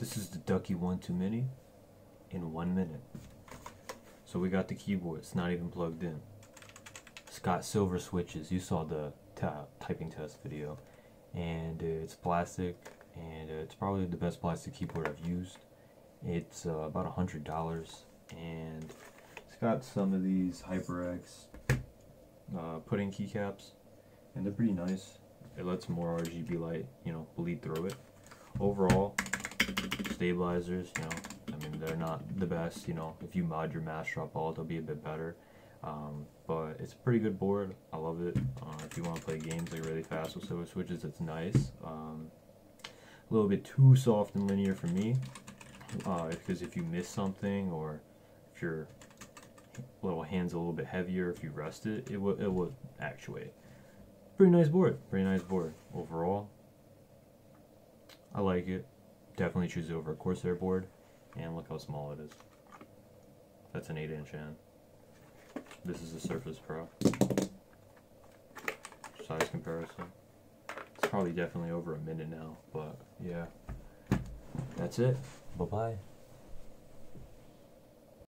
This is the Ducky One Two Mini in one minute. So we got the keyboard. It's not even plugged in. It's got silver switches. You saw the typing test video, and uh, it's plastic, and uh, it's probably the best plastic keyboard I've used. It's uh, about a hundred dollars, and it's got some of these HyperX uh, pudding keycaps, and they're pretty nice. It lets more RGB light, you know, bleed through it. Overall, stabilizers, you know, I mean, they're not the best. You know, if you mod your master up all, they'll be a bit better. Um, but it's a pretty good board. I love it. Uh, if you want to play games like really fast with silver switches, it's nice. Um, a little bit too soft and linear for me, uh, because if you miss something or if your little hand's a little bit heavier, if you rest it, it will it will actuate. Pretty nice board. Pretty nice board overall. I like it. Definitely choose it over a Corsair board. And look how small it is. That's an 8 inch end. This is a Surface Pro. Size comparison. It's probably definitely over a minute now, but yeah. That's it. Bye bye.